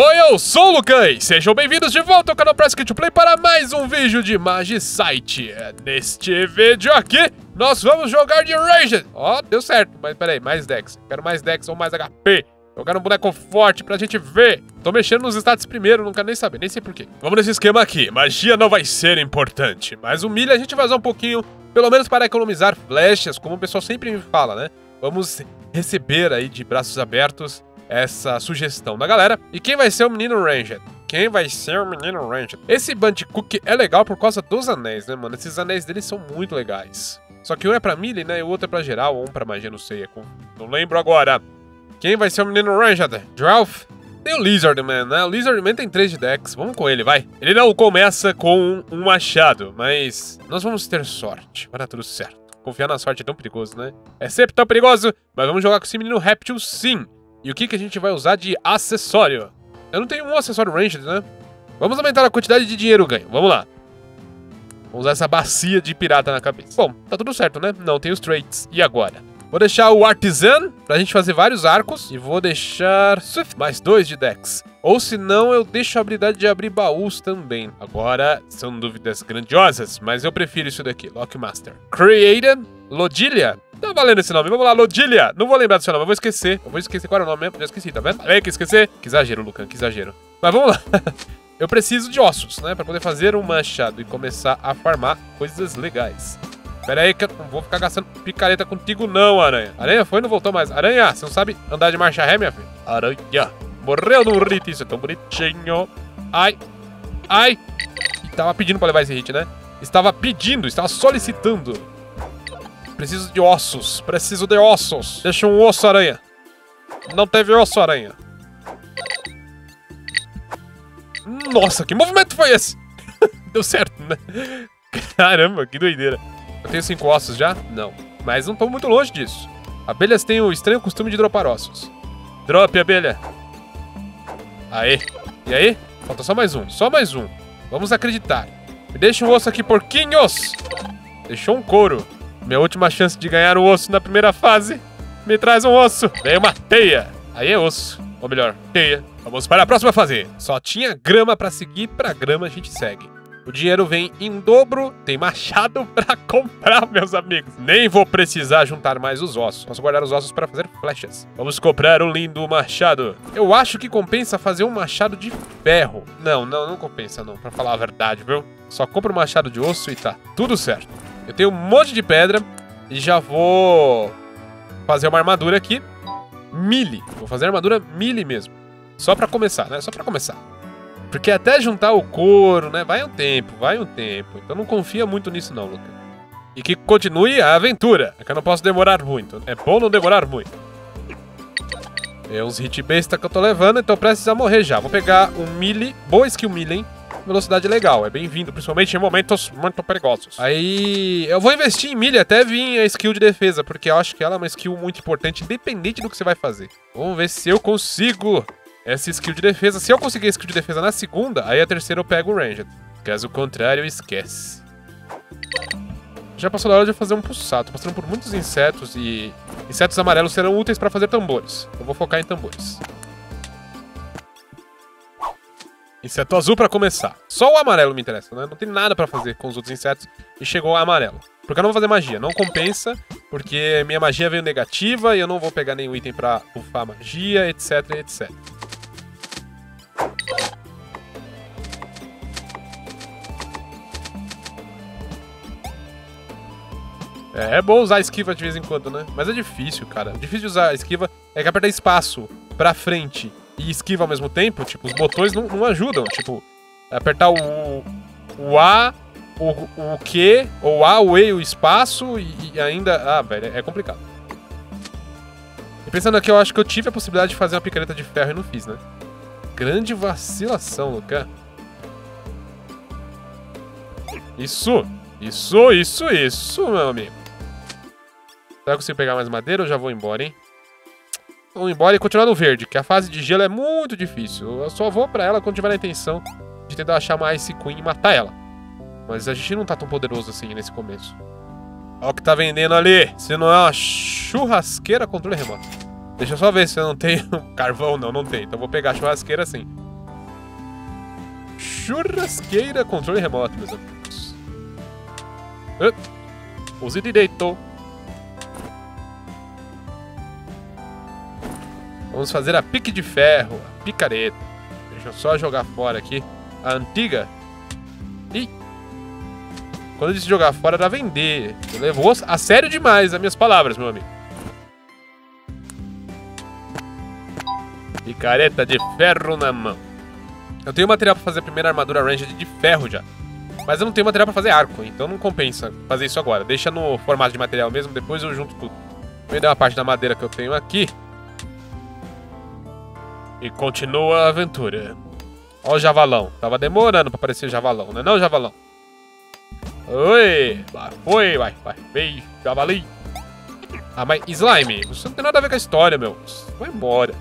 Oi, eu sou o Lucan e sejam bem-vindos de volta ao canal Press Kit Play para mais um vídeo de Magisite. Neste vídeo aqui, nós vamos jogar de Ranged. Ó, oh, deu certo, mas peraí, mais Dex. Quero mais Dex ou mais HP. Quero um boneco forte pra gente ver. Tô mexendo nos status primeiro, não quero nem saber, nem sei porquê. Vamos nesse esquema aqui. Magia não vai ser importante, mas o milho a gente vai usar um pouquinho, pelo menos para economizar flechas, como o pessoal sempre me fala, né? Vamos receber aí de braços abertos essa sugestão da galera. E quem vai ser o menino Ranged? Quem vai ser o menino Ranged? Esse Bandicoot é legal por causa dos anéis, né, mano? Esses anéis dele são muito legais. Só que um é pra melee, né? E o outro é pra geral, ou um pra magia, não sei. É com... Não lembro agora. Quem vai ser o menino Ranged? Drelf? Tem o Lizardman, né? O Lizardman tem 3 de Dex. Vamos com ele, vai. Ele não começa com um machado, mas nós vamos ter sorte. Vai dar tudo certo. Confiar na sorte é tão perigoso, né? É sempre tão perigoso, mas vamos jogar com esse menino réptil sim. E o que, que a gente vai usar de acessório? Eu não tenho um acessório ranged, né? Vamos aumentar a quantidade de dinheiro ganho. Vamos lá. Vamos usar essa bacia de pirata na cabeça. Bom, tá tudo certo, né? Não tem os traits. E agora? Vou deixar o Artisan pra gente fazer vários arcos. E vou deixar Swift mais dois de Dex. Ou se não, eu deixo a habilidade de abrir baús também. Agora, são dúvidas grandiosas, mas eu prefiro isso daqui. Lockmaster. Created Lodilia. Tá valendo esse nome. Vamos lá, Lodilia. Não vou lembrar do seu nome, eu vou esquecer. Eu vou esquecer qual era o nome mesmo. Já esqueci, tá vendo? Falei que esquecer. Que exagero, Lucan, que exagero. Mas vamos lá. eu preciso de ossos, né? Pra poder fazer um machado e começar a farmar coisas legais. Pera aí que eu não vou ficar gastando picareta contigo não, Aranha. Aranha foi e não voltou mais. Aranha, você não sabe andar de marcha ré, minha filha? Aranha. Morreu no hit, isso é tão bonitinho. Ai. Ai. E tava pedindo pra levar esse hit, né? Estava pedindo, estava solicitando. Preciso de ossos. Preciso de ossos. Deixa um osso, aranha. Não teve osso, aranha. Nossa, que movimento foi esse? Deu certo, né? Caramba, que doideira. Eu tenho cinco ossos já? Não. Mas não tô muito longe disso. Abelhas têm o estranho costume de dropar ossos. Drop, abelha. Aê. E aí? Falta só mais um. Só mais um. Vamos acreditar. Me deixa um osso aqui, porquinhos. Deixou um couro. Minha última chance de ganhar um osso na primeira fase. Me traz um osso. Vem uma teia. Aí é osso. Ou melhor, teia. Vamos para a próxima fase. Só tinha grama para seguir, para grama a gente segue. O dinheiro vem em dobro, tem machado para comprar, meus amigos. Nem vou precisar juntar mais os ossos. Posso guardar os ossos para fazer flechas. Vamos comprar um lindo machado. Eu acho que compensa fazer um machado de ferro. Não, não, não compensa não, para falar a verdade, viu? Só compra um machado de osso e tá tudo certo. Eu tenho um monte de pedra e já vou fazer uma armadura aqui. Mili. Vou fazer armadura mili mesmo. Só pra começar, né? Só pra começar. Porque até juntar o couro, né? Vai um tempo, vai um tempo. Então não confia muito nisso não, Luca. E que continue a aventura. É que eu não posso demorar muito. É bom não demorar muito. É uns hit besta que eu tô levando, então precisa morrer já. Vou pegar um mili. Boa skill mili, hein? Velocidade legal. É bem-vindo, principalmente em momentos muito perigosos. Aí eu vou investir em milha até vir a skill de defesa, porque eu acho que ela é uma skill muito importante, independente do que você vai fazer. Vamos ver se eu consigo essa skill de defesa. Se eu conseguir a skill de defesa na segunda, aí a terceira eu pego o ranged. Caso contrário, esquece. Já passou da hora de fazer um pulsado. Tô passando por muitos insetos e insetos amarelos serão úteis para fazer tambores. Eu vou focar em tambores. Inseto azul para começar. Só o amarelo me interessa, né? Não tem nada para fazer com os outros insetos e chegou o amarelo. Porque eu não vou fazer magia, não compensa, porque minha magia veio negativa e eu não vou pegar nenhum item pra buffar magia, etc, etc. É, é bom usar esquiva de vez em quando, né? Mas é difícil, cara. Difícil de usar esquiva é que apertar espaço pra frente e esquiva ao mesmo tempo, tipo, os botões não, não ajudam. Tipo, apertar o, o A, o, o Q, ou A, o E, o espaço e, e ainda... Ah, velho, é complicado. E pensando aqui, eu acho que eu tive a possibilidade de fazer uma picareta de ferro e não fiz, né? Grande vacilação, Luca. Isso! Isso, isso, isso, meu amigo. Será que eu consigo pegar mais madeira ou já vou embora, hein? Vamos embora e continuar no verde, que a fase de gelo é muito difícil. Eu só vou pra ela quando tiver a intenção de tentar achar uma Ice Queen e matar ela. Mas a gente não tá tão poderoso assim nesse começo. Olha o que tá vendendo ali. Se não é uma churrasqueira controle remoto. Deixa eu só ver se eu não tenho carvão. Não, não tem. Então vou pegar a churrasqueira sim. churrasqueira controle remoto, meus amigos. Uh, use direito. Vamos fazer a pique de ferro, a picareta. Deixa eu só jogar fora aqui. A antiga. Ih. Quando eu disse jogar fora, era vender. Você levou a sério demais as minhas palavras, meu amigo. Picareta de ferro na mão. Eu tenho material pra fazer a primeira armadura ranged de ferro já. Mas eu não tenho material pra fazer arco, então não compensa fazer isso agora. Deixa no formato de material mesmo, depois eu junto tudo. Vou vender uma parte da madeira que eu tenho aqui. E continua a aventura. Ó o javalão. Tava demorando pra aparecer javalão, né não, javalão? Oi! Foi, vai, vai. Vem, javali. Ah, mas Slime, você não tem nada a ver com a história, meu. Vai embora.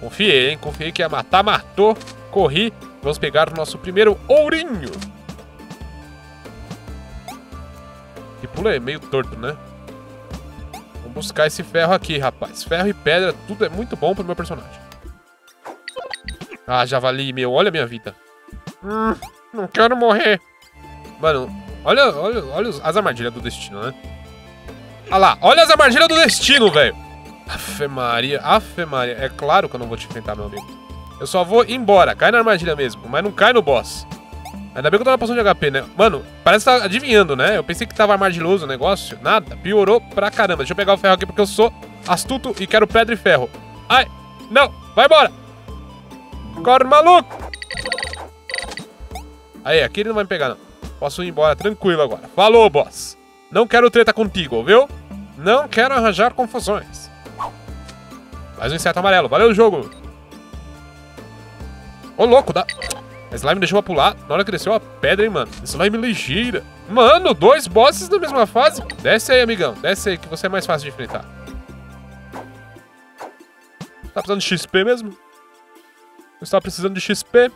Confiei, hein? Confiei que ia matar, matou. Corri. Vamos pegar o nosso primeiro ourinho. Que pula é meio torto, né? Buscar esse ferro aqui, rapaz. Ferro e pedra, tudo é muito bom pro meu personagem. Ah, javali, meu, olha a minha vida. Hum, não quero morrer. Mano, olha, olha, olha as armadilhas do destino, né? Olha lá, olha as armadilhas do destino, velho. Afe Maria, Afe Maria. É claro que eu não vou te enfrentar, meu amigo. Eu só vou embora, cai na armadilha mesmo, mas não cai no boss. Ainda bem que eu na poção de HP, né? Mano, parece que tá adivinhando, né? Eu pensei que tava armadilhoso o negócio. Nada, piorou pra caramba. Deixa eu pegar o ferro aqui porque eu sou astuto e quero pedra e ferro. Ai, não, vai embora. Corre, maluco. Aí, aqui ele não vai me pegar, não. Posso ir embora tranquilo agora. Falou, boss. Não quero treta contigo, viu? Não quero arranjar confusões. Mais um inseto amarelo. Valeu, jogo. Ô, louco, dá... A slime deixou pra pular na hora que desceu a pedra, hein, mano. Slime ligeira. Mano, dois bosses na mesma fase. Desce aí, amigão. Desce aí, que você é mais fácil de enfrentar. Tá precisando de XP mesmo? Você tá precisando de XP?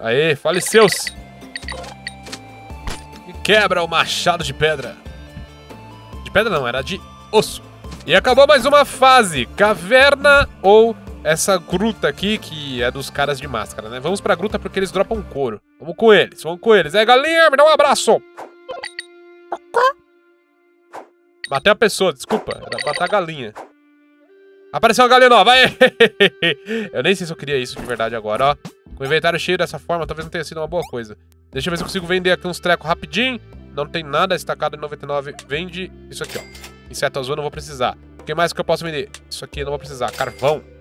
Aê, faleceu-se. E quebra o machado de pedra. De pedra não, era de osso. E acabou mais uma fase. Caverna ou essa gruta aqui, que é dos caras de máscara, né? Vamos pra gruta porque eles dropam couro. Vamos com eles, vamos com eles. É, galinha, me dá um abraço. Matei a pessoa, desculpa. Era matar a galinha. Apareceu uma galinha nova, aê! Eu nem sei se eu queria isso de verdade agora, ó. Com o inventário cheio dessa forma, talvez não tenha sido uma boa coisa. Deixa eu ver se eu consigo vender aqui uns trecos rapidinho. Não tem nada estacado em 99. Vende isso aqui, ó. Inseto azul não vou precisar. O que mais que eu posso vender? Isso aqui eu não vou precisar. Carvão.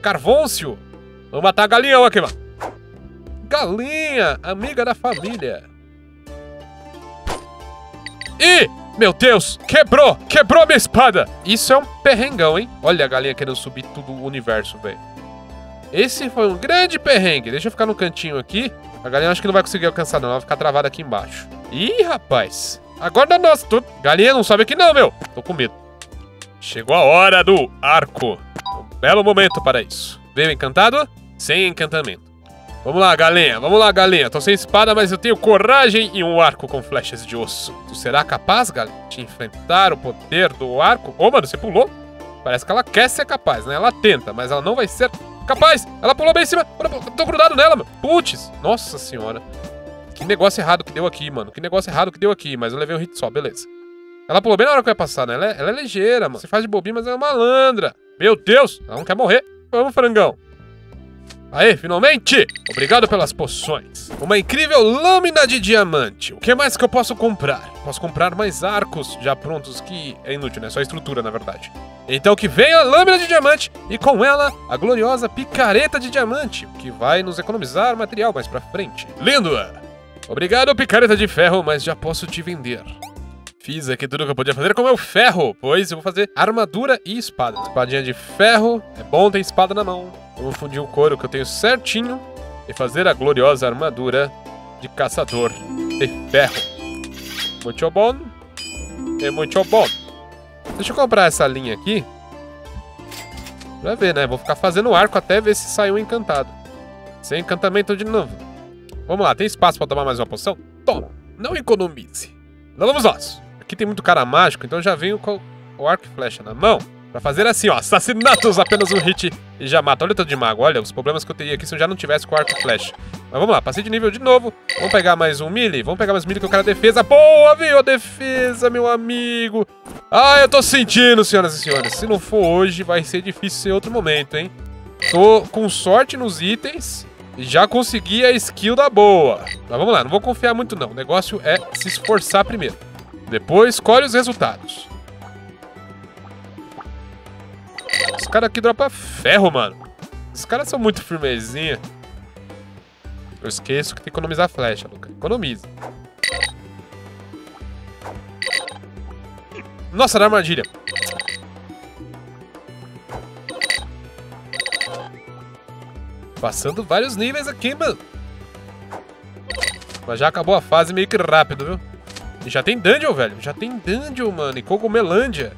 Carvôncio. Vamos matar a galinha aqui, mano. Galinha, amiga da família. Ih, meu Deus, quebrou, quebrou minha espada. Isso é um perrengão, hein? Olha a galinha querendo subir tudo o universo, velho. Esse foi um grande perrengue. Deixa eu ficar no cantinho aqui. A galinha acho que não vai conseguir alcançar, não. Ela vai ficar travada aqui embaixo. Ih, rapaz. Agora nosso. Tô... Galinha não sobe aqui não, meu. Tô com medo. Chegou a hora do arco. Belo momento para isso. Veio encantado? Sem encantamento. Vamos lá, galinha. Vamos lá, galinha. Tô sem espada, mas eu tenho coragem e um arco com flechas de osso. Tu será capaz, galinha, de enfrentar o poder do arco? Ô, oh, mano, você pulou? Parece que ela quer ser capaz, né? Ela tenta, mas ela não vai ser capaz. Ela pulou bem em cima. Tô grudado nela, mano. Putz. Nossa senhora. Que negócio errado que deu aqui, mano. Que negócio errado que deu aqui. Mas eu levei um hit só, beleza. Ela pulou bem na hora que eu ia passar, né? Ela é, ela é ligeira, mano. Você faz de bobinho, mas ela é malandra. Meu Deus, ela não quer morrer. Vamos, frangão. Aê, finalmente! Obrigado pelas poções. Uma incrível lâmina de diamante. O que mais que eu posso comprar? Posso comprar mais arcos já prontos, que é inútil, né? Só estrutura, na verdade. Então que venha a lâmina de diamante e com ela a gloriosa picareta de diamante, que vai nos economizar material mais pra frente. Lindo! Obrigado, picareta de ferro, mas já posso te vender. Fiz aqui tudo que eu podia fazer com o meu ferro, pois eu vou fazer armadura e espada. Espadinha de ferro, é bom ter espada na mão. Vamos fundir o couro que eu tenho certinho e fazer a gloriosa armadura de caçador de ferro. Muito bom. É muito bom. Deixa eu comprar essa linha aqui. Pra ver, né? Vou ficar fazendo arco até ver se sai um encantado. Sem encantamento de novo. Vamos lá, tem espaço pra tomar mais uma poção? Toma, não economize. Lá vamos nós. Aqui tem muito cara mágico, então já venho com o arco e flecha na mão. Pra fazer assim, ó, assassinatos, apenas um hit e já mata. Olha o tanto de mago, olha, os problemas que eu teria aqui se eu já não tivesse com arco e flash. Mas vamos lá, passei de nível de novo. Vamos pegar mais um melee, vamos pegar mais melee que eu quero a defesa. Boa, viu? A defesa, meu amigo. Ah, eu tô sentindo, senhoras e senhores. Se não for hoje, vai ser difícil ser outro momento, hein? Tô com sorte nos itens. Já consegui a skill da boa. Mas vamos lá, não vou confiar muito não. O negócio é se esforçar primeiro. Depois, colhe os resultados. Os caras aqui dropam ferro, mano. Os caras são muito firmezinha. Eu esqueço que tem que economizar flecha, Luca. Economiza. Nossa, da armadilha. Passando vários níveis aqui, mano. Mas já acabou a fase meio que rápido, viu? Já tem dungeon, velho. Já tem dungeon, mano. E cogumelândia.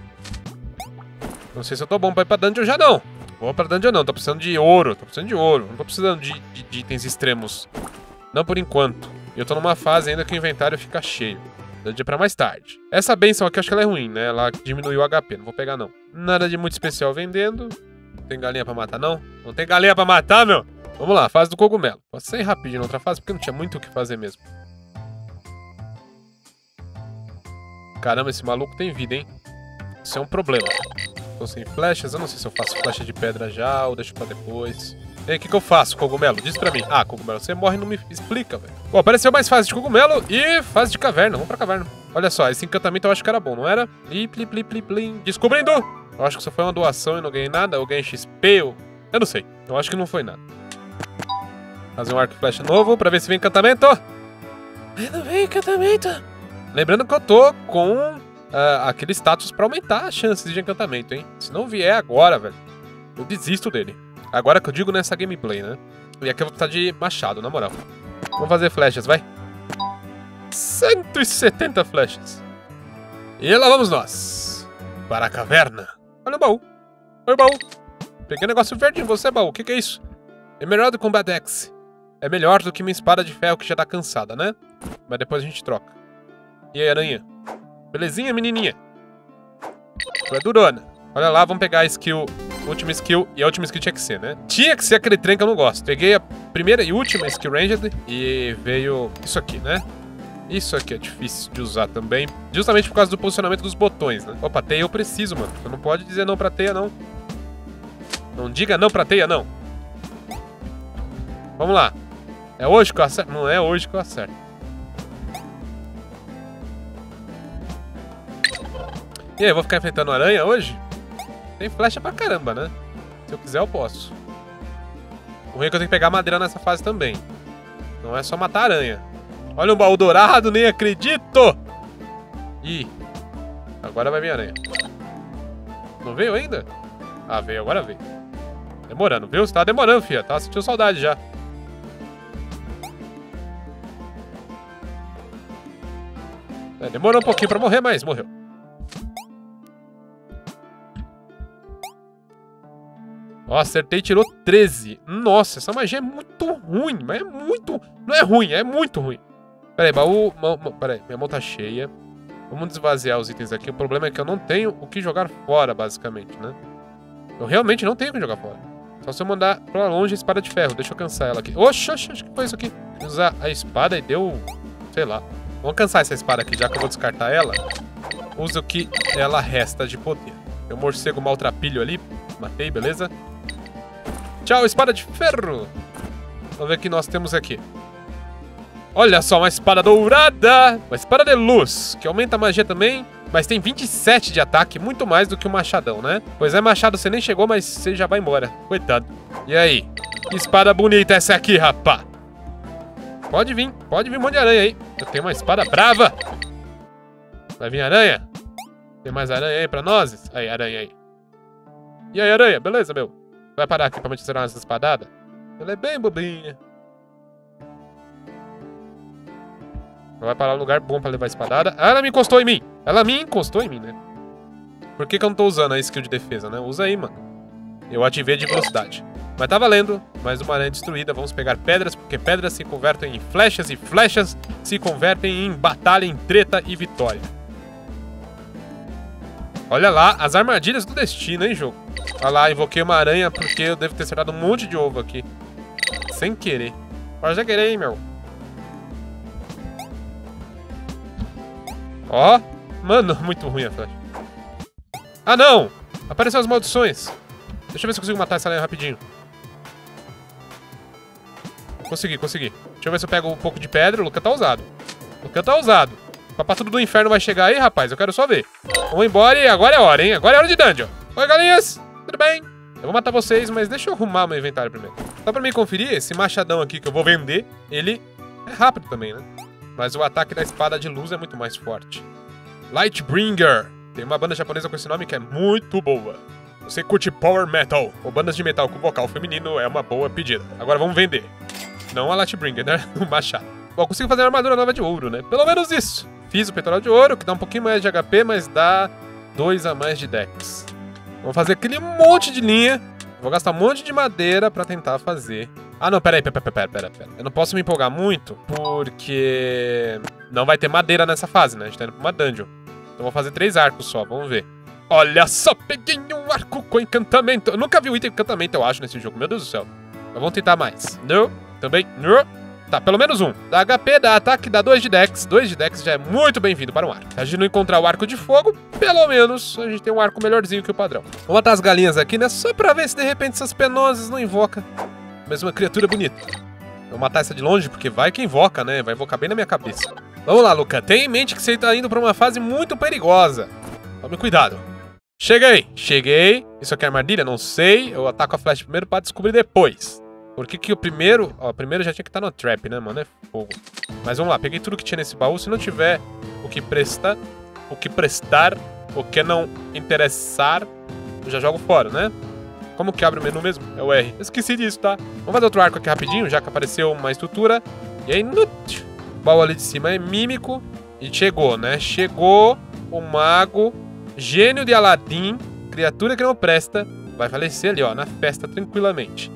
Não sei se eu tô bom pra ir pra dungeon já, não. Vou pra dungeon não. Tô precisando de ouro. Tô precisando de ouro. Não tô precisando de, de, de itens extremos. Não por enquanto. Eu tô numa fase ainda que o inventário fica cheio. Dungeon é pra mais tarde. Essa benção aqui, acho que ela é ruim, né? Ela diminuiu o HP. Não vou pegar, não. Nada de muito especial vendendo. Tem galinha pra matar, não? Não tem galinha pra matar, meu? Vamos lá, fase do cogumelo. Sair rapidinho na outra fase, porque não tinha muito o que fazer mesmo. Caramba, esse maluco tem vida, hein? Isso é um problema. Tô sem flechas, eu não sei se eu faço flecha de pedra já ou deixo pra depois. E aí, o que, que eu faço, cogumelo? Diz pra mim. Ah, cogumelo, você morre não me explica, velho. Bom, apareceu mais fase de cogumelo e fase de caverna. Vamos pra caverna. Olha só, esse encantamento eu acho que era bom, não era? Pli, pli, pli, pli, pli. Descobrindo! Eu acho que só foi uma doação e não ganhei nada. Eu ganhei XP, eu... eu não sei. Eu acho que não foi nada. Fazer um arco e flecha novo pra ver se vem encantamento. Não vem encantamento. Lembrando que eu tô com uh, aquele status pra aumentar as chances de encantamento, hein? Se não vier agora, velho, eu desisto dele. Agora que eu digo nessa gameplay, né? E aqui eu vou precisar de machado, na moral. Vamos fazer flechas, vai. 170 flechas. E lá vamos nós. Para a caverna. Olha o baú. Olha o baú. Peguei um negócio verde em você, baú. O que, que é isso? É melhor do que um Bad Axe. É melhor do que uma espada de ferro que já tá cansada, né? Mas depois a gente troca. E aí, aranha? Belezinha, menininha? Tu é durona. Olha lá, vamos pegar a skill, última skill, e a última skill tinha que ser, né? Tinha que ser aquele trem que eu não gosto. Peguei a primeira e última skill ranged e veio isso aqui, né? Isso aqui é difícil de usar também, justamente por causa do posicionamento dos botões, né? Opa, teia eu preciso, mano. Você não pode dizer não pra teia, não. Não diga não pra teia, não. Vamos lá. É hoje que eu acerto? Não é hoje que eu acerto. E aí, eu vou ficar enfrentando aranha hoje? Tem flecha pra caramba, né? Se eu quiser, eu posso. O ruim é que eu tenho que pegar madeira nessa fase também. Não é só matar aranha. Olha um baú dourado, nem acredito! Ih, agora vai vir aranha. Não veio ainda? Ah, veio, agora veio. Demorando, viu? Você tá demorando, filha. Tava sentindo saudade já. É, demorou um pouquinho pra morrer, mas morreu. Ó, acertei tirou 13. Nossa, essa magia é muito ruim, mas é muito... Não é ruim, é muito ruim. Pera aí, baú... Pera aí, minha mão tá cheia. Vamos desvaziar os itens aqui. O problema é que eu não tenho o que jogar fora, basicamente, né? Eu realmente não tenho o que jogar fora. Só se eu mandar pra longe a espada de ferro. Deixa eu cansar ela aqui. Oxe, oxe, oxe, que foi isso aqui? Usar a espada e deu... Sei lá. Vamos cansar essa espada aqui, já que eu vou descartar ela. Usa o que ela resta de poder. Tem um morcego maltrapilho ali. Matei, beleza? Tchau, espada de ferro. Vamos ver o que nós temos aqui. Olha só, uma espada dourada. Uma espada de luz, que aumenta a magia também. Mas tem 27 de ataque, muito mais do que o machadão, né? Pois é, machado, você nem chegou, mas você já vai embora. Coitado. E aí? Que espada bonita essa aqui, rapá. Pode vir, pode vir um monte de aranha aí. Eu tenho uma espada brava. Vai vir aranha? Tem mais aranha aí pra nós? Aí, aranha aí. E aí, aranha? Beleza, meu? Vai parar aqui pra me tirar essa espadada? Ela é bem bobinha. Vai parar um lugar bom pra levar espadada. Ah, ela me encostou em mim. Ela me encostou em mim, né? Por que, que eu não tô usando a skill de defesa, né? Usa aí, mano. Eu ativei de velocidade. Mas tá valendo. Mais uma aranha destruída. Vamos pegar pedras, porque pedras se convertem em flechas e flechas se convertem em batalha, em treta e vitória. Olha lá, as armadilhas do destino, hein, jogo? Olha lá, invoquei uma aranha porque eu devo ter acertado um monte de ovo aqui. Sem querer. Pode já querer, hein, meu. Ó. Mano, muito ruim a flecha. Ah, não! Apareceu as maldições. Deixa eu ver se eu consigo matar essa aranha rapidinho. Consegui, consegui. Deixa eu ver se eu pego um pouco de pedra. O Luca tá usado. O Luca tá usado. Papai tudo do inferno vai chegar aí, rapaz. Eu quero só ver. Vamos embora e agora é hora, hein? Agora é hora de dungeon. Oi, galinhas. Tudo bem? Eu vou matar vocês, mas deixa eu arrumar meu inventário primeiro. Só pra mim conferir, esse machadão aqui que eu vou vender, ele é rápido também, né? Mas o ataque da espada de luz é muito mais forte. Lightbringer. Tem uma banda japonesa com esse nome que é muito boa. Você curte power metal ou bandas de metal com vocal feminino é uma boa pedida. Agora vamos vender. Não a Lightbringer, né? O machado. Bom, consigo fazer uma armadura nova de ouro, né? Pelo menos isso. Fiz o peitoral de ouro, que dá um pouquinho mais de HP, mas dá 2 a mais de dex. Vamos fazer aquele monte de linha. Vou gastar um monte de madeira pra tentar fazer. Ah, não, peraí, pera, pera, pera, pera. Eu não posso me empolgar muito, porque não vai ter madeira nessa fase, né? A gente tá indo pra uma dungeon. Então vou fazer três arcos só, vamos ver. Olha só, peguei um arco com encantamento. Eu nunca vi um item com encantamento, eu acho, nesse jogo. Meu Deus do céu. Mas vamos tentar mais. Não, também, não. Tá, pelo menos um. Dá HP, dá ataque, dá 2 de Dex. 2 de Dex já é muito bem-vindo para um arco. Se a gente não encontrar o arco de fogo, pelo menos a gente tem um arco melhorzinho que o padrão. Vou matar as galinhas aqui, né? Só pra ver se de repente essas penosas não invocam. Mas uma criatura bonita. Vou matar essa de longe, porque vai que invoca, né? Vai invocar bem na minha cabeça. Vamos lá, Luca. Tenha em mente que você tá indo pra uma fase muito perigosa. Tome cuidado. Cheguei! Cheguei. Isso aqui é armadilha? Não sei. Eu ataco a flecha primeiro pra descobrir depois. Por que, que o primeiro... Ó, o primeiro já tinha que estar tá no trap, né, mano? É fogo. Mas vamos lá, peguei tudo que tinha nesse baú. Se não tiver o que prestar, o que prestar, o que não interessar, eu já jogo fora, né? Como que abre o menu mesmo? É o R. esqueci disso, tá? Vamos fazer outro arco aqui rapidinho, já que apareceu uma estrutura. E aí, no... o baú ali de cima é mímico. E chegou, né? Chegou o mago, gênio de Aladdin, criatura que não presta, vai falecer ali, ó, na festa, tranquilamente.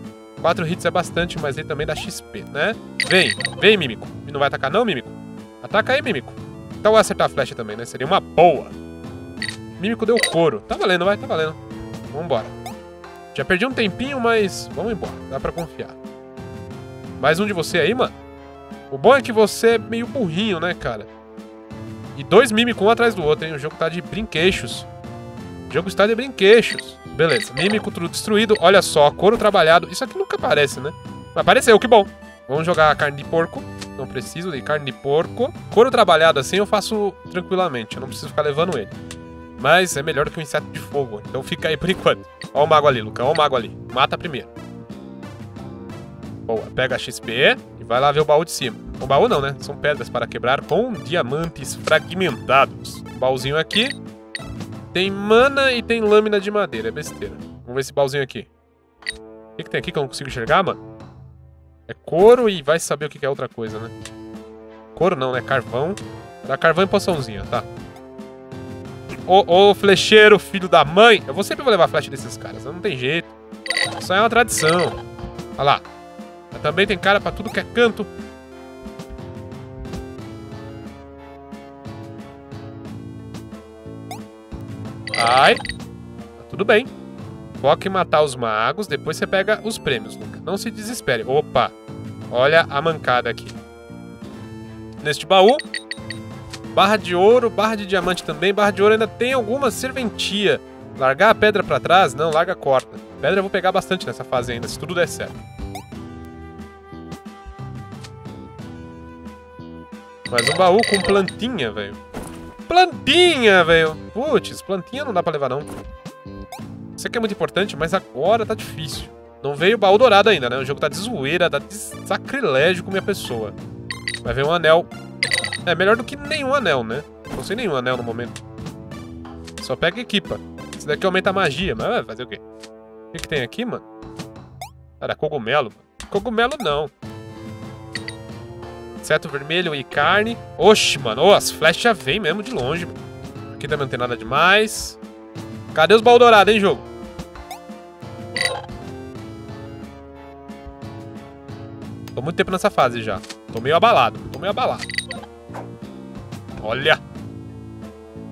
4 hits é bastante, mas ele também dá XP, né? Vem, vem, Mímico. Não vai atacar não, Mímico? Ataca aí, Mímico. Então acertar a flecha também, né? Seria uma boa. Mímico deu couro. Tá valendo, vai, tá valendo. Vambora. Já perdi um tempinho, mas vamos embora. Dá pra confiar. Mais um de você aí, mano? O bom é que você é meio burrinho, né, cara? E dois mímicos um atrás do outro, hein? O jogo tá de brinquechos. O jogo está de brinquechos. Beleza, mímico tudo destruído. Olha só, couro trabalhado. Isso aqui nunca aparece, né? Mas apareceu, que bom. Vamos jogar carne de porco. Não preciso de carne de porco. Couro trabalhado assim eu faço tranquilamente. Eu não preciso ficar levando ele. Mas é melhor que um inseto de fogo. Então fica aí por enquanto. Ó o mago ali, Luca. Ó o mago ali. Mata primeiro. Boa. Pega a XP e vai lá ver o baú de cima. O baú não, né? São pedras para quebrar com diamantes fragmentados. Baúzinho aqui. Tem mana e tem lâmina de madeira, é besteira. Vamos ver esse baúzinho aqui. O que, que tem aqui que eu não consigo enxergar, mano? É couro e vai saber o que, que é outra coisa, né? Couro não, né? Carvão. Dá carvão e poçãozinha, tá. Ô, ô, flecheiro, filho da mãe. Eu vou sempre vou levar flecha desses caras, não tem jeito. Isso é uma tradição. Olha lá. Também tem cara pra tudo que é canto. Vai. Tá tudo bem. Foca em matar os magos, depois você pega os prêmios, Luca. Não se desespere. Opa, olha a mancada aqui. Neste baú, barra de ouro, barra de diamante também. Barra de ouro ainda tem alguma serventia. Largar a pedra pra trás? Não, larga a corta. Pedra eu vou pegar bastante nessa fase ainda, se tudo der certo. Mais um baú com plantinha, velho. Plantinha, velho. Putz, plantinha não dá pra levar, não. Isso aqui é muito importante, mas agora tá difícil. Não veio o baú dourado ainda, né? O jogo tá de zoeira, tá de sacrilégio com minha pessoa. Vai ver um anel. É melhor do que nenhum anel, né? Não sei nenhum anel no momento. Só pega e equipa. Esse daqui aumenta a magia, mas vai fazer o quê? O que, que tem aqui, mano? Era cogumelo. Cogumelo não. Seto vermelho e carne. Oxe, mano. As flechas vêm mesmo de longe. Aqui também não tem nada demais. Cadê os baú dourados, hein, jogo? Tô muito tempo nessa fase já. Tô meio abalado. Tô meio abalado. Olha.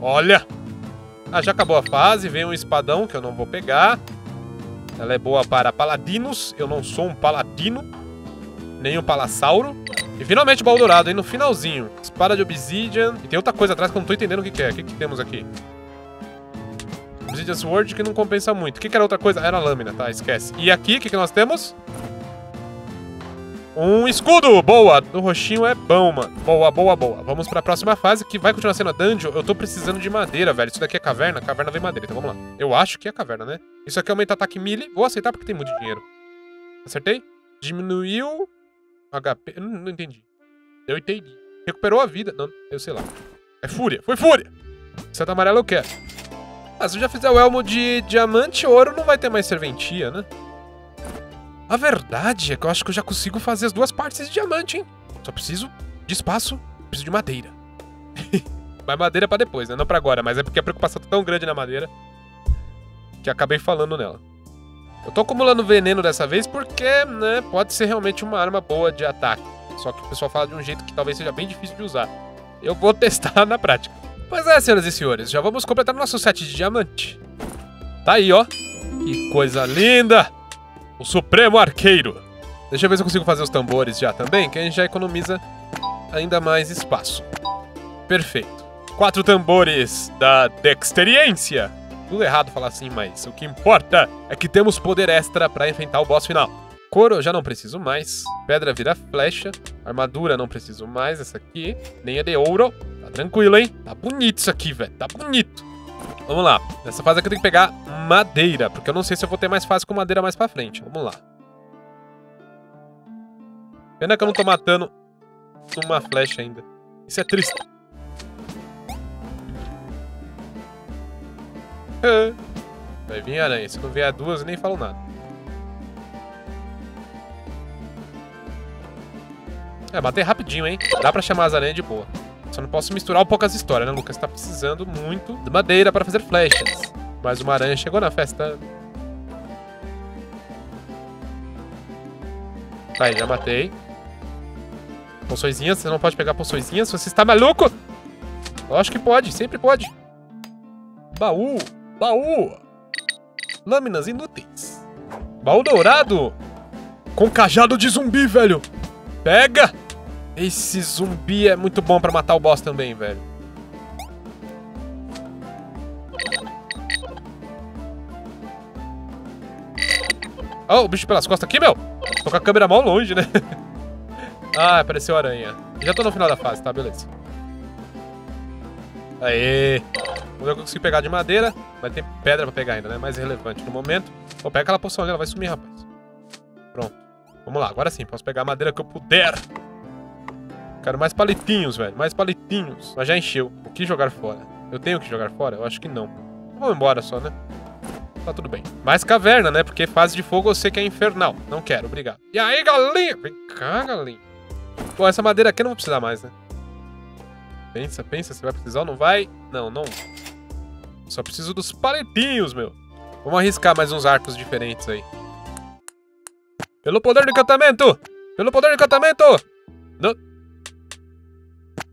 Olha. Ah, já acabou a fase. Vem um espadão que eu não vou pegar. Ela é boa para paladinos. Eu não sou um paladino. Nem um palassauro. E finalmente o baú dourado, aí no finalzinho. Espada de obsidian. E tem outra coisa atrás que eu não tô entendendo o que, que é. O que, que temos aqui? Obsidian Sword que não compensa muito. O que, que era outra coisa? Era a lâmina, tá? Esquece. E aqui, o que, que nós temos? Um escudo! Boa! O roxinho é bom, mano. Boa, boa, boa. Vamos pra próxima fase, que vai continuar sendo a dungeon. Eu tô precisando de madeira, velho. Isso daqui é caverna? Caverna vem madeira, então vamos lá. Eu acho que é caverna, né? Isso aqui aumenta ataque melee. Vou aceitar porque tem muito dinheiro. Acertei? Diminuiu HP. Não, não entendi. Eu entendi. Recuperou a vida. Não, eu sei lá. É fúria. Foi fúria! Santa amarelo eu quero. Ah, se eu já fizer o elmo de diamante, ouro não vai ter mais serventia, né? A verdade é que eu acho que eu já consigo fazer as duas partes de diamante, hein? Só preciso de espaço, preciso de madeira. mas madeira pra depois, né? Não pra agora, mas é porque a preocupação tá tão grande na madeira que acabei falando nela. Eu tô acumulando veneno dessa vez porque, né, pode ser realmente uma arma boa de ataque. Só que o pessoal fala de um jeito que talvez seja bem difícil de usar. Eu vou testar na prática. Pois é, senhoras e senhores, já vamos completar nosso set de diamante. Tá aí, ó. Que coisa linda! O Supremo Arqueiro. Deixa eu ver se eu consigo fazer os tambores já também, que a gente já economiza ainda mais espaço. Perfeito. Quatro tambores da Dexteriência. Tudo errado falar assim, mas o que importa é que temos poder extra para enfrentar o boss final. Couro já não preciso mais. Pedra vira flecha. Armadura não preciso mais. Essa aqui. Nem é de ouro. Tá tranquilo, hein? Tá bonito isso aqui, velho. Tá bonito. Vamos lá. Nessa fase aqui eu tenho que pegar madeira, porque eu não sei se eu vou ter mais fácil com madeira mais pra frente. Vamos lá. Pena que eu não tô matando uma flecha ainda. Isso é triste. Vai vir aranha. Se não vier duas, eu nem falo nada. É, matei rapidinho, hein? Dá pra chamar as aranhas de boa. Só não posso misturar um poucas histórias, né? Lucas tá precisando muito de madeira para fazer flechas. Mas uma aranha chegou na festa. Tá aí, já matei. Poçõezinhas, você não pode pegar poçõezinhas? Você está maluco? Lógico que pode, sempre pode. Baú, baú. Lâminas inúteis. Baú dourado. Com cajado de zumbi, velho. Pega! Esse zumbi é muito bom pra matar o boss também, velho. Oh, o bicho pelas costas aqui, meu! Tô com a câmera mal longe, né? ah, apareceu aranha. Já tô no final da fase, tá? Beleza. Aê! Vamos ver o que eu consigo pegar de madeira. Vai ter pedra pra pegar ainda, né? Mais relevante no momento. Vou pegar aquela poção ali, ela vai sumir, rapaz. Pronto. Vamos lá, agora sim. Posso pegar a madeira que eu puder. Quero mais palitinhos, velho. Mais palitinhos. Mas já encheu. O que jogar fora? Eu tenho que jogar fora? Eu acho que não. Vamos embora só, né? Tá tudo bem. Mais caverna, né? Porque fase de fogo eu sei que é infernal. Não quero, obrigado. E aí, galinha? Vem cá, galinha. Pô, essa madeira aqui eu não vou precisar mais, né? Pensa, pensa, você vai precisar ou não vai? Não, não. Só preciso dos palitinhos, meu. Vamos arriscar mais uns arcos diferentes aí. Pelo poder do encantamento! Pelo poder do encantamento! Não.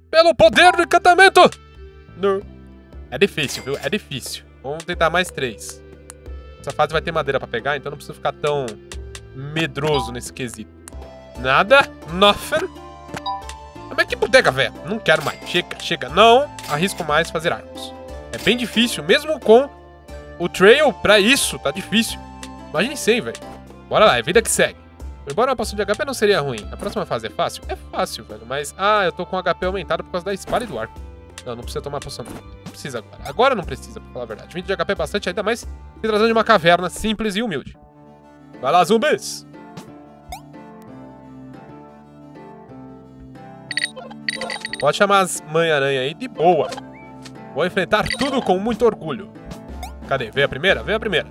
Pelo poder do encantamento! No. É difícil, viu? É difícil. Vamos tentar mais três. Essa fase vai ter madeira pra pegar, então não preciso ficar tão medroso nesse quesito. Nada? Nothing? Mas que bodega, velho. Não quero mais. Chega, chega. Não arrisco mais fazer arcos. É bem difícil, mesmo com o trail pra isso. Tá difícil. Imagine sem, velho. Bora lá, é vida que segue. Embora uma poção de HP não seria ruim, a próxima fase é fácil? É fácil, velho, mas... Ah, eu tô com HP aumentado por causa da espada e do arco. Não, não precisa tomar poção não. Precisa agora. Agora não precisa, pra falar a verdade. 20 de HP é bastante, ainda mais se trazendo de uma caverna simples e humilde. Vai lá, zumbis! Pode chamar as mãe-aranha aí de boa. Vou enfrentar tudo com muito orgulho. Cadê? Vem a primeira? Vem a primeira.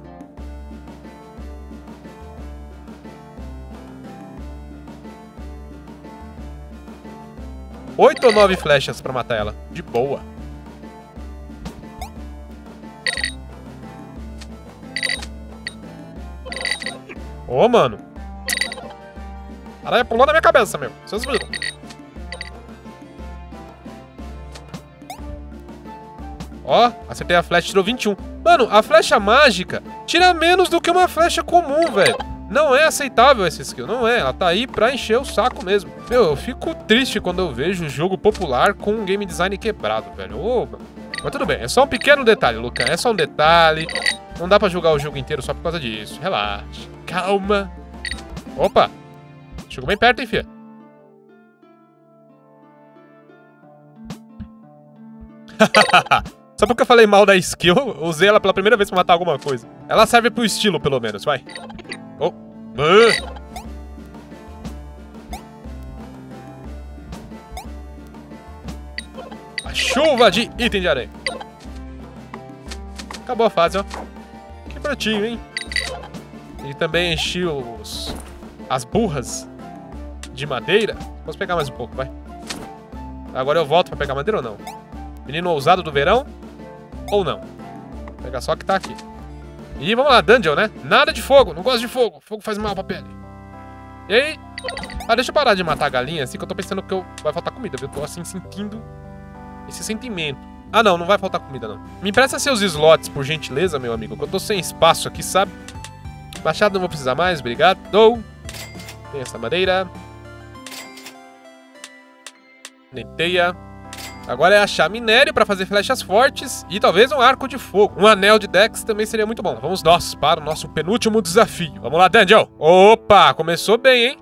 Oito ou nove flechas pra matar ela. De boa. Ô, oh, mano. Aranha pulou na minha cabeça, meu. Vocês viram. Ó, acertei a flecha, tirou 21. Mano, a flecha mágica tira menos do que uma flecha comum, velho. Não é aceitável essa skill, não é. Ela tá aí pra encher o saco mesmo. Meu, eu fico triste quando eu vejo jogo popular com um game design quebrado, velho. Ô, mas tudo bem, é só um pequeno detalhe, Lucan. É só um detalhe. Não dá pra jogar o jogo inteiro só por causa disso. Relaxa. Calma. Opa. Chegou bem perto, hein, fia? Só porque eu falei mal da skill, usei ela pela primeira vez pra matar alguma coisa. Ela serve pro estilo, pelo menos, vai. Oh. Uh. A chuva de item de areia. Acabou a fase, ó. Que pratinho, hein? E também enchi os... As burras de madeira. Posso pegar mais um pouco, vai. Agora eu volto pra pegar madeira ou não? Menino ousado do verão? Ou não? Vou pegar só que tá aqui. E vamos lá, dungeon, né? Nada de fogo, não gosto de fogo. Fogo faz mal pra pele. E aí? Ah, deixa eu parar de matar a galinha, assim que eu tô pensando que eu... vai faltar comida, viu? Eu tô assim sentindo esse sentimento. Ah, não, não vai faltar comida, não. Me empresta seus slots, por gentileza, meu amigo, que eu tô sem espaço aqui, sabe? Machado não vou precisar mais, obrigado. Tem essa madeira. Neteia. Agora é achar minério para fazer flechas fortes e talvez um arco de fogo. Um anel de Dex também seria muito bom. Vamos nós para o nosso penúltimo desafio. Vamos lá, Dungeon. Opa, começou bem, hein?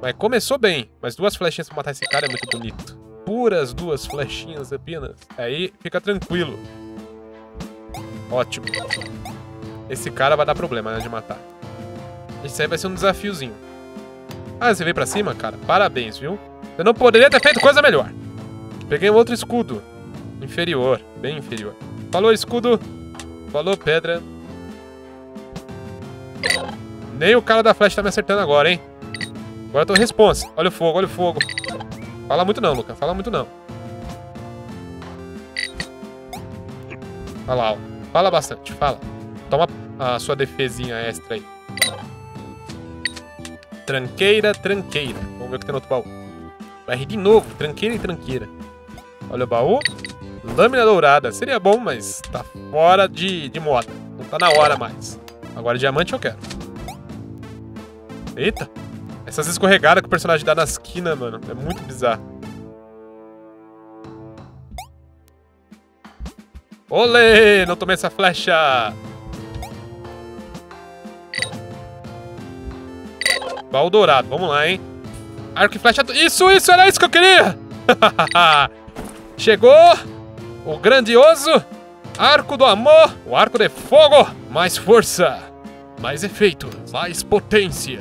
Mas começou bem. Mas duas flechinhas pra matar esse cara é muito bonito. Puras duas flechinhas apenas. Aí fica tranquilo. Ótimo. Esse cara vai dar problema, né, de matar. Esse aí vai ser um desafiozinho. Ah, você veio pra cima, cara? Parabéns, viu? Você não poderia ter feito coisa melhor. Peguei um outro escudo. Inferior, bem inferior. Falou, escudo. Falou, pedra. Nem o cara da flecha tá me acertando agora, hein? Agora eu tô responsa. Olha o fogo, olha o fogo. Fala muito não, Luca. Fala muito não. Olha lá, ó. Fala bastante, fala. Toma a sua defesinha extra aí. Tranqueira, tranqueira. Vamos ver o que tem no outro baú. Vai rir de novo, tranqueira e tranqueira. Olha o baú. Lâmina dourada. Seria bom, mas tá fora de, de moda. Não tá na hora mais. Agora diamante eu quero. Eita. Essas escorregadas que o personagem dá na esquina, mano. É muito bizarro. Olê! Não tomei essa flecha! Baú dourado. Vamos lá, hein? Arco e flecha... Isso, isso! Era isso que eu queria! Chegou o grandioso Arco do Amor, o Arco de Fogo. Mais força, mais efeito, mais potência.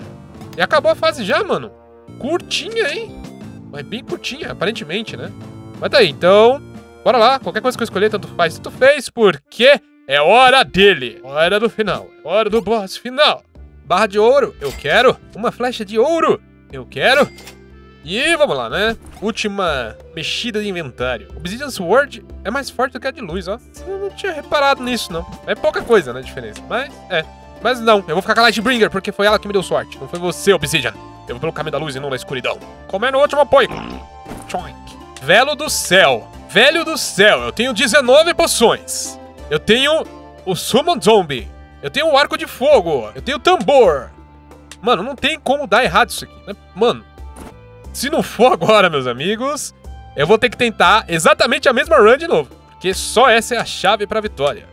E acabou a fase já, mano. Curtinha, hein? Mas bem curtinha, aparentemente, né? Mas tá aí, então... Bora lá, qualquer coisa que eu escolher, tanto faz, tanto fez, porque é hora dele. Hora do final, é hora do boss final. Barra de ouro, eu quero. Uma flecha de ouro, eu quero. E vamos lá, né? Última mexida de inventário. Obsidian Sword é mais forte do que a de luz, ó. Eu não tinha reparado nisso, não. É pouca coisa, né, diferença. Mas, é. Mas não, eu vou ficar com a Lightbringer, porque foi ela que me deu sorte. Não foi você, Obsidian. Eu vou pelo caminho da luz e não da escuridão. Comendo o último apoio. Choink. Velo do céu. Velho do céu, eu tenho 19 poções. Eu tenho o Summon Zombie. Eu tenho o Arco de Fogo. Eu tenho o Tambor. Mano, não tem como dar errado isso aqui. Né? Mano, se não for agora, meus amigos, eu vou ter que tentar exatamente a mesma run de novo. Porque só essa é a chave pra vitória.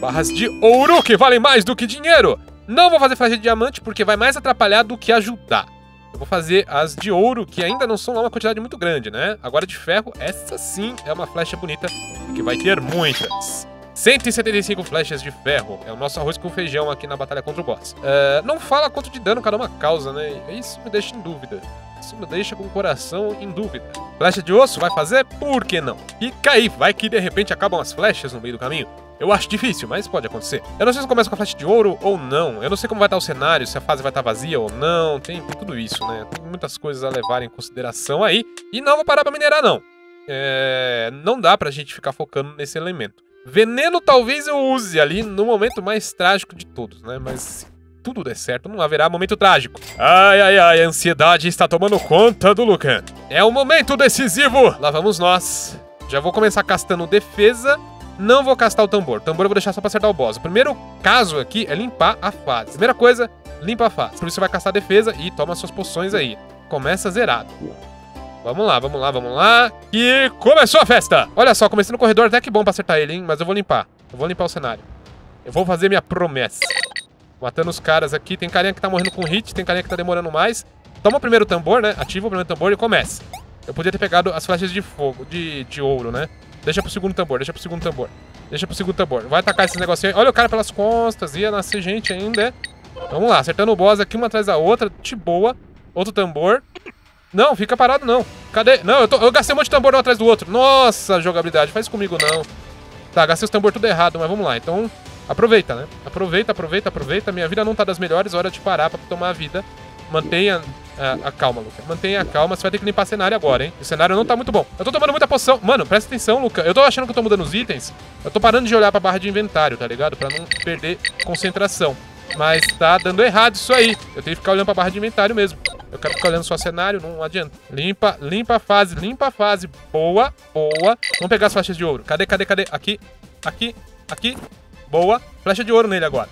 Barras de ouro que valem mais do que dinheiro. Não vou fazer flecha de diamante porque vai mais atrapalhar do que ajudar. Eu vou fazer as de ouro, que ainda não são lá uma quantidade muito grande, né? Agora de ferro, essa sim é uma flecha bonita, que vai ter muitas. 175 flechas de ferro. É o nosso arroz com feijão aqui na batalha contra o boss. Uh, não fala quanto de dano cada uma causa, né? Isso me deixa em dúvida. Isso me deixa com o coração em dúvida. Flecha de osso vai fazer? Por que não? E cair, vai que de repente acabam as flechas no meio do caminho. Eu acho difícil, mas pode acontecer. Eu não sei se começa com a flecha de ouro ou não. Eu não sei como vai estar o cenário, se a fase vai estar vazia ou não. Tem, tem tudo isso, né? Tem muitas coisas a levar em consideração aí. E não vou parar pra minerar, não. É... Não dá pra gente ficar focando nesse elemento. Veneno talvez eu use ali no momento mais trágico de todos, né? Mas tudo der certo, não haverá momento trágico. Ai, ai, ai, a ansiedade está tomando conta do Lucan. É o momento decisivo. Lá vamos nós. Já vou começar castando defesa Não vou castar o tambor. O tambor eu vou deixar só pra acertar o boss. O primeiro caso aqui é limpar a fase. Primeira coisa, limpa a fase. Por isso você vai castar defesa e toma suas poções aí. Começa zerado. Vamos lá, vamos lá, vamos lá. E começou a festa! Olha só, comecei no corredor até que bom pra acertar ele, hein? Mas eu vou limpar. Eu vou limpar o cenário. Eu vou fazer minha promessa. Matando os caras aqui. Tem carinha que tá morrendo com hit, tem carinha que tá demorando mais. Toma o primeiro tambor, né? Ativa o primeiro tambor e começa. Eu podia ter pegado as flechas de fogo, de, de ouro, né? Deixa pro segundo tambor, deixa pro segundo tambor. Deixa pro segundo tambor. Vai atacar esses negocinhos aí. Olha o cara pelas costas. Ia nascer gente ainda, é? Vamos lá, acertando o boss aqui uma atrás da outra. De boa. Outro tambor. Não, fica parado não. Cadê? Não, eu, tô, eu gastei um monte de tambor um atrás do outro. Nossa, jogabilidade. Faz comigo não. Tá, gastei os tambor tudo errado, mas vamos lá. Então, aproveita, né? Aproveita, aproveita, aproveita. Minha vida não tá das melhores. Hora de parar pra tomar a vida. Mantenha a, a calma, Luca. Mantenha a calma. Você vai ter que limpar cenário agora, hein? O cenário não tá muito bom. Eu tô tomando muita poção. Mano, presta atenção, Luca. Eu tô achando que eu tô mudando os itens. Eu tô parando de olhar pra barra de inventário, tá ligado? Pra não perder concentração. Mas tá dando errado isso aí. Eu tenho que ficar olhando pra barra de inventário mesmo. Eu quero ficar olhando só cenário, não adianta. Limpa, limpa a fase, limpa a fase. Boa, boa. Vamos pegar as faixas de ouro. Cadê, cadê, cadê? Aqui, aqui, aqui. Boa. Flecha de ouro nele agora.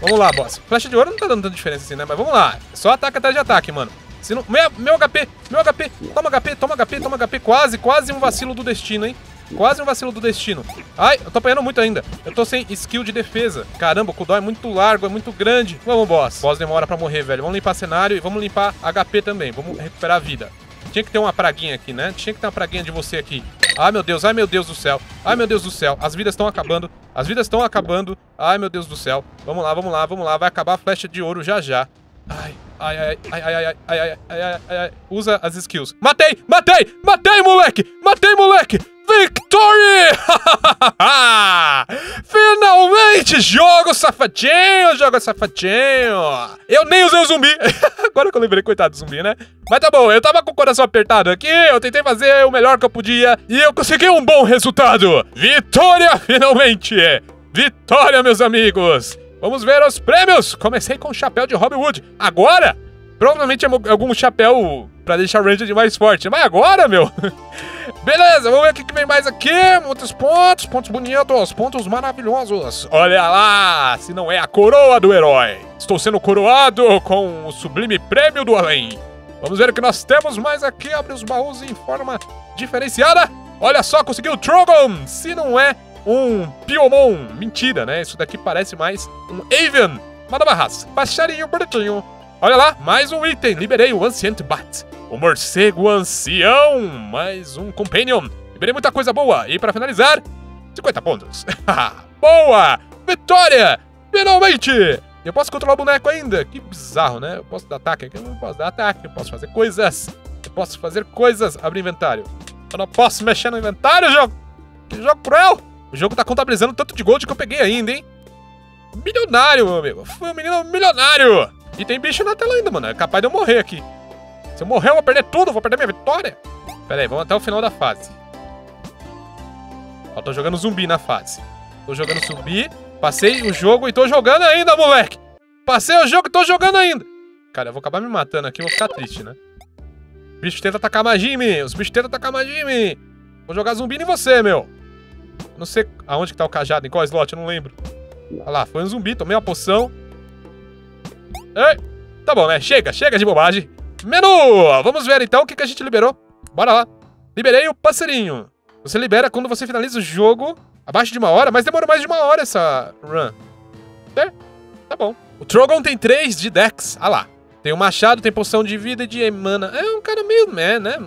Vamos lá, boss. Flecha de ouro não tá dando tanta diferença assim, né? Mas vamos lá. Só ataque atrás de ataque, mano. Se não... meu, meu HP, meu HP. Toma HP, toma HP, toma HP. Quase, quase um vacilo do destino, hein? Quase um vacilo do destino. Ai, eu tô apanhando muito ainda. Eu tô sem skill de defesa. Caramba, o cooldown é muito largo, é muito grande. Vamos, boss. Boss demora pra morrer, velho. Vamos limpar cenário e vamos limpar HP também. Vamos recuperar a vida. Tinha que ter uma praguinha aqui, né? Tinha que ter uma praguinha de você aqui. Ai, meu Deus, ai, meu Deus do céu. Ai, meu Deus do céu. As vidas estão acabando. As vidas estão acabando. Ai, meu Deus do céu. Vamos lá, vamos lá, vamos lá. Vai acabar a flecha de ouro já já. Ai, ai, ai, ai, ai, ai, ai, ai, ai, ai, ai. Usa as skills. Matei, matei, matei, moleque. Matei, moleque. Victory! Finalmente! Jogo safadinho, jogo safadinho! Eu nem usei o zumbi. Agora que eu lembrei, coitado do zumbi, né? Mas tá bom, eu tava com o coração apertado aqui, eu tentei fazer o melhor que eu podia e eu consegui um bom resultado! Vitória, finalmente! Vitória, meus amigos! Vamos ver os prêmios! Comecei com o chapéu de Robin Hood. Agora, provavelmente é algum chapéu pra deixar o Ranger mais forte. Mas agora, meu... Beleza, vamos ver o que vem mais aqui. Muitos pontos, pontos bonitos, pontos maravilhosos. Olha lá, se não é a coroa do herói. Estou sendo coroado com o sublime prêmio do além. Vamos ver o que nós temos mais aqui. Abre os baús em forma diferenciada. Olha só, consegui o Trogon. Se não é um Piomon. Mentira, né? Isso daqui parece mais um Avian. Manda uma raça. Baixarinho bonitinho. Olha lá, mais um item. Liberei o Ancient Bat. O morcego ancião, mais um companion. Liberei muita coisa boa. E para finalizar, 50 pontos. boa! Vitória! Finalmente! Eu posso controlar o boneco ainda? Que bizarro, né? Eu posso dar ataque? Eu não posso dar ataque, eu posso fazer coisas. Eu posso fazer coisas. Abrir inventário. Eu não posso mexer no inventário, jogo! Que jogo cruel! O jogo tá contabilizando tanto de gold que eu peguei ainda, hein? Milionário, meu amigo. Fui um menino milionário! E tem bicho na tela ainda, mano. É capaz de eu morrer aqui. Se eu morrer, eu vou perder tudo, vou perder minha vitória. Pera aí, vamos até o final da fase. Ó, tô jogando zumbi na fase. Tô jogando zumbi, passei o jogo e tô jogando ainda, moleque. Passei o jogo e tô jogando ainda. Cara, eu vou acabar me matando aqui, vou ficar triste, né? O bicho tenta atacar magia em mim, os bichos tentam atacar magia em mim. Vou jogar zumbi em você, meu. Não sei aonde que tá o cajado, em qual slot, eu não lembro. Olha lá, foi um zumbi, tomei uma poção. Ei, tá bom, né? Chega, chega de bobagem. Menu! Vamos ver então o que, que a gente liberou. Bora lá. Liberei o passarinho. Você libera quando você finaliza o jogo abaixo de uma hora, mas demorou mais de uma hora essa run. É, tá bom. O Trogon tem 3 de Dex. Ah lá. Tem o um machado, tem poção de vida e de mana. É um cara meio, né, né?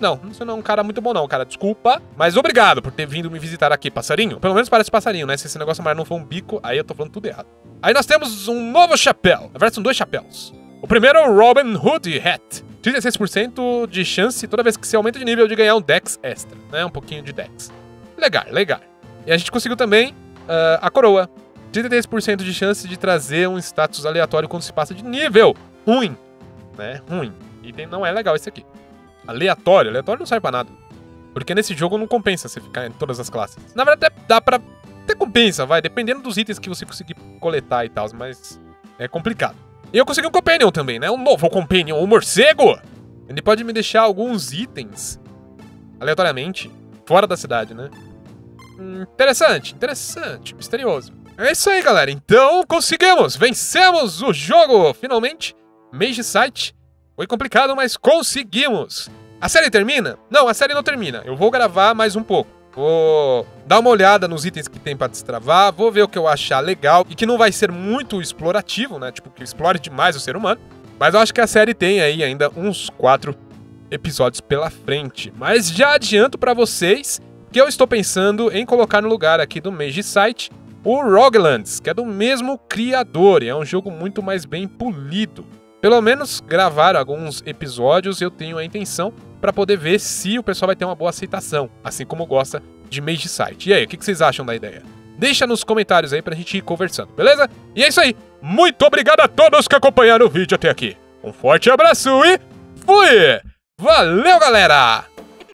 Não, você não é um cara muito bom não, cara. Desculpa. Mas obrigado por ter vindo me visitar aqui, passarinho. Pelo menos parece passarinho, né? Se esse negócio mais não for um bico, aí eu tô falando tudo errado. Aí nós temos um novo chapéu. Na verdade, são dois chapéus. O primeiro é o Robin Hood Hat. 36% de chance toda vez que você aumenta de nível de ganhar um Dex extra, né? Um pouquinho de Dex. Legal, legal. E a gente conseguiu também uh, a coroa. 33% de chance de trazer um status aleatório quando se passa de nível. Ruim, né? Ruim. Item não é legal esse aqui. Aleatório. Aleatório não serve pra nada. Porque nesse jogo não compensa você ficar em todas as classes. Na verdade, até dá pra... Até compensa, vai. Dependendo dos itens que você conseguir coletar e tal, mas é complicado. E eu consegui um Companion também, né? Um novo Companion, um morcego! Ele pode me deixar alguns itens, aleatoriamente, fora da cidade, né? Hum, interessante, interessante, misterioso. É isso aí, galera. Então, conseguimos! Vencemos o jogo, finalmente. Mage Site. Foi complicado, mas conseguimos. A série termina? Não, a série não termina. Eu vou gravar mais um pouco. Vou dar uma olhada nos itens que tem para destravar, vou ver o que eu achar legal e que não vai ser muito explorativo, né? Tipo, que explore demais o ser humano. Mas eu acho que a série tem aí ainda uns quatro episódios pela frente. Mas já adianto para vocês que eu estou pensando em colocar no lugar aqui do Mage Site o Roguelands, que é do mesmo criador e é um jogo muito mais bem polido. Pelo menos gravar alguns episódios eu tenho a intenção para poder ver se o pessoal vai ter uma boa aceitação, assim como gosta de Mage Site. E aí, o que vocês acham da ideia? Deixa nos comentários aí pra gente ir conversando, beleza? E é isso aí. Muito obrigado a todos que acompanharam o vídeo até aqui. Um forte abraço e fui! Valeu, galera!